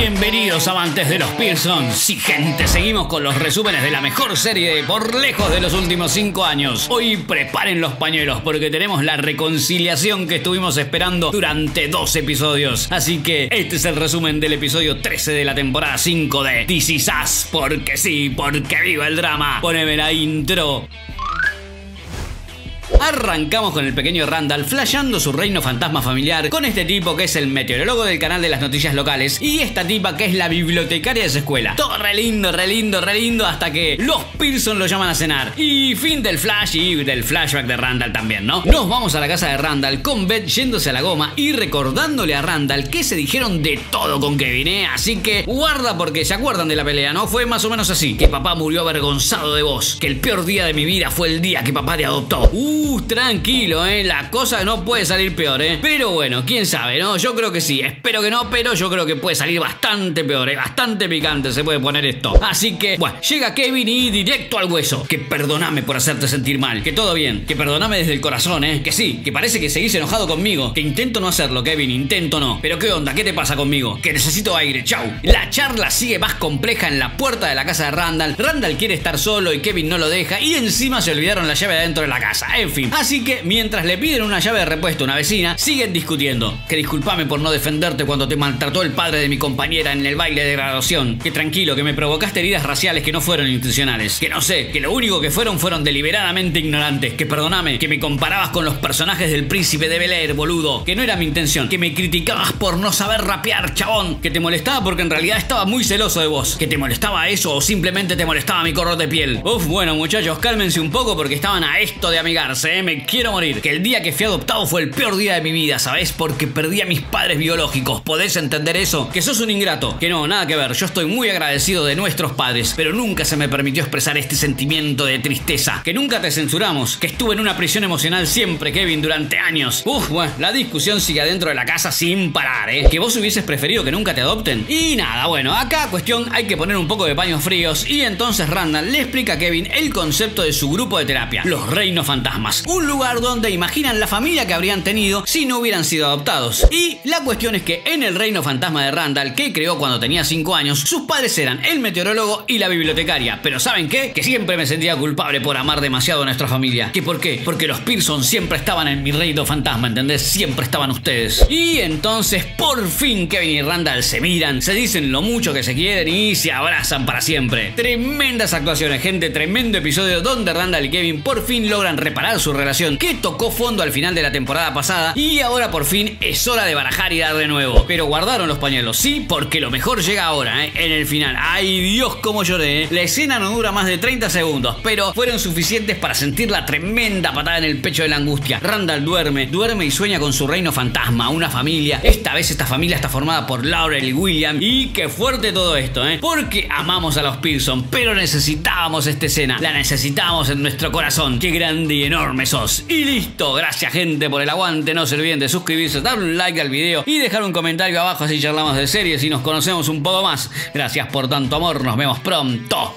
Bienvenidos amantes de los Pearsons. Sí, gente, seguimos con los resúmenes de la mejor serie de por lejos de los últimos 5 años. Hoy preparen los pañuelos porque tenemos la reconciliación que estuvimos esperando durante dos episodios. Así que este es el resumen del episodio 13 de la temporada 5 de This Is Porque sí, porque viva el drama. Poneme la intro. Arrancamos con el pequeño Randall flasheando su reino fantasma familiar con este tipo que es el meteorólogo del canal de las noticias locales y esta tipa que es la bibliotecaria de su escuela. Todo re lindo, re lindo, re lindo hasta que los Pearson lo llaman a cenar. Y fin del flash y del flashback de Randall también, ¿no? Nos vamos a la casa de Randall con Beth yéndose a la goma y recordándole a Randall que se dijeron de todo con Kevin, ¿eh? Así que guarda porque se acuerdan de la pelea, ¿no? Fue más o menos así. Que papá murió avergonzado de vos. Que el peor día de mi vida fue el día que papá te adoptó. Uh, tranquilo, ¿eh? La cosa no puede salir peor, ¿eh? Pero bueno, quién sabe, ¿no? Yo creo que sí. Espero que no, pero yo creo que puede salir bastante peor, ¿eh? Bastante picante se puede poner esto. Así que, bueno, llega Kevin y directo al hueso. Que perdoname por hacerte sentir mal. Que todo bien. Que perdoname desde el corazón, ¿eh? Que sí. Que parece que seguís enojado conmigo. Que intento no hacerlo, Kevin. Intento no. Pero ¿qué onda? ¿Qué te pasa conmigo? Que necesito aire. Chau. La charla sigue más compleja en la puerta de la casa de Randall. Randall quiere estar solo y Kevin no lo deja. Y encima se olvidaron la llave adentro de la casa. Así que mientras le piden una llave de repuesto a una vecina, siguen discutiendo. Que discúlpame por no defenderte cuando te maltrató el padre de mi compañera en el baile de graduación. Que tranquilo, que me provocaste heridas raciales que no fueron intencionales. Que no sé, que lo único que fueron fueron deliberadamente ignorantes. Que perdóname, que me comparabas con los personajes del príncipe de Bel Air, boludo. Que no era mi intención. Que me criticabas por no saber rapear, chabón. Que te molestaba porque en realidad estaba muy celoso de vos. Que te molestaba eso o simplemente te molestaba mi color de piel. Uf, bueno muchachos, cálmense un poco porque estaban a esto de amigarse. Me quiero morir. Que el día que fui adoptado fue el peor día de mi vida, ¿sabes? Porque perdí a mis padres biológicos. ¿Podés entender eso? Que sos un ingrato. Que no, nada que ver. Yo estoy muy agradecido de nuestros padres, pero nunca se me permitió expresar este sentimiento de tristeza. Que nunca te censuramos. Que estuve en una prisión emocional siempre, Kevin, durante años. Uf, bueno, la discusión sigue adentro de la casa sin parar, ¿eh? Que vos hubieses preferido que nunca te adopten. Y nada, bueno, acá cuestión hay que poner un poco de paños fríos. Y entonces Randall le explica a Kevin el concepto de su grupo de terapia, los reinos fantasmas. Un lugar donde imaginan la familia que habrían tenido si no hubieran sido adoptados. Y la cuestión es que en el reino fantasma de Randall, que creó cuando tenía 5 años, sus padres eran el meteorólogo y la bibliotecaria. Pero ¿saben qué? Que siempre me sentía culpable por amar demasiado a nuestra familia. ¿Que por qué? Porque los Pearson siempre estaban en mi reino fantasma, ¿entendés? Siempre estaban ustedes. Y entonces, por fin, Kevin y Randall se miran, se dicen lo mucho que se quieren y se abrazan para siempre. Tremendas actuaciones, gente, tremendo episodio donde Randall y Kevin por fin logran reparar su relación que tocó fondo al final de la temporada pasada y ahora por fin es hora de barajar y dar de nuevo. Pero guardaron los pañuelos, sí, porque lo mejor llega ahora, ¿eh? en el final. Ay Dios, cómo lloré. ¿eh? La escena no dura más de 30 segundos, pero fueron suficientes para sentir la tremenda patada en el pecho de la angustia. Randall duerme, duerme y sueña con su reino fantasma, una familia. Esta vez esta familia está formada por Laurel y William. Y qué fuerte todo esto, ¿eh? Porque amamos a los Pearson, pero necesitábamos esta escena. La necesitábamos en nuestro corazón. Qué grande y enorme Y listo, gracias gente por el aguante. No se olviden de suscribirse, dar un like al video y dejar un comentario abajo así charlamos de series y nos conocemos un poco más. Gracias por tanto amor, nos vemos pronto.